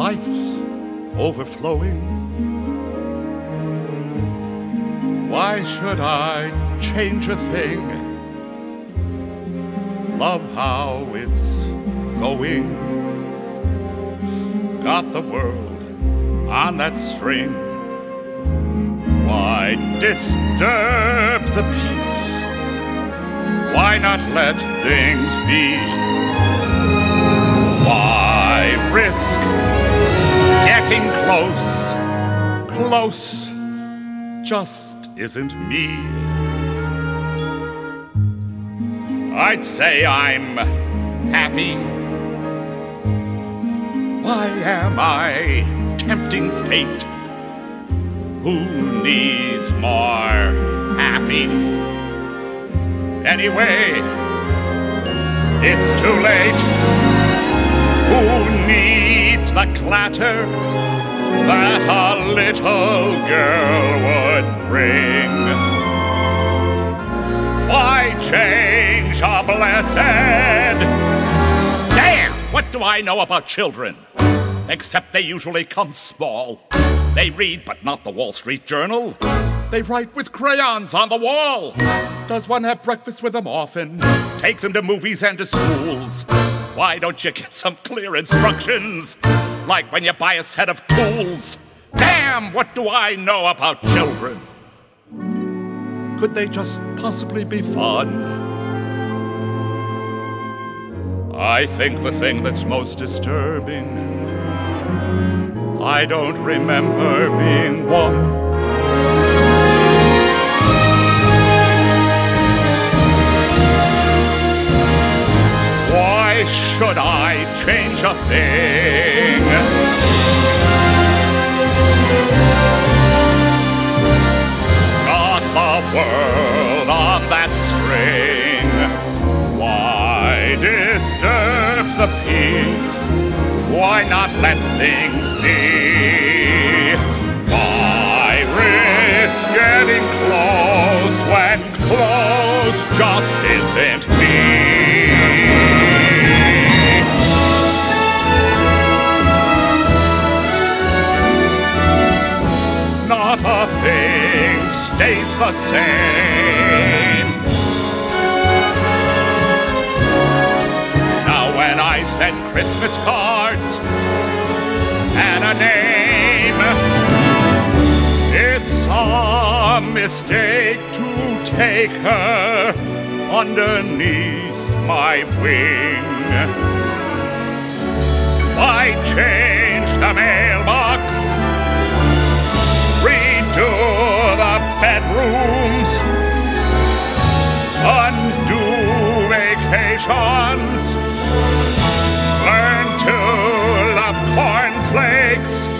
life's overflowing. Why should I change a thing? Love how it's going. Got the world on that string. Why disturb the peace? Why not let things be? Why risk getting close? Close just isn't me. I'd say I'm happy. Why am I tempting fate? Who needs more happy? Anyway, it's too late. The clatter that a little girl would bring? Why change a blessed? Damn! What do I know about children? Except they usually come small. They read, but not the Wall Street Journal. They write with crayons on the wall. Does one have breakfast with them often? Take them to movies and to schools. Why don't you get some clear instructions? Like when you buy a set of tools. Damn, what do I know about children? Could they just possibly be fun? I think the thing that's most disturbing I don't remember being should I change a thing? Got the world on that string. Why disturb the peace? Why not let things be? Why risk getting close when close just isn't me? Stays the same. Now, when I send Christmas cards and a name, it's a mistake to take her underneath my wing. Why change the mailbox? legs.